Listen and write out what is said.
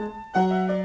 Música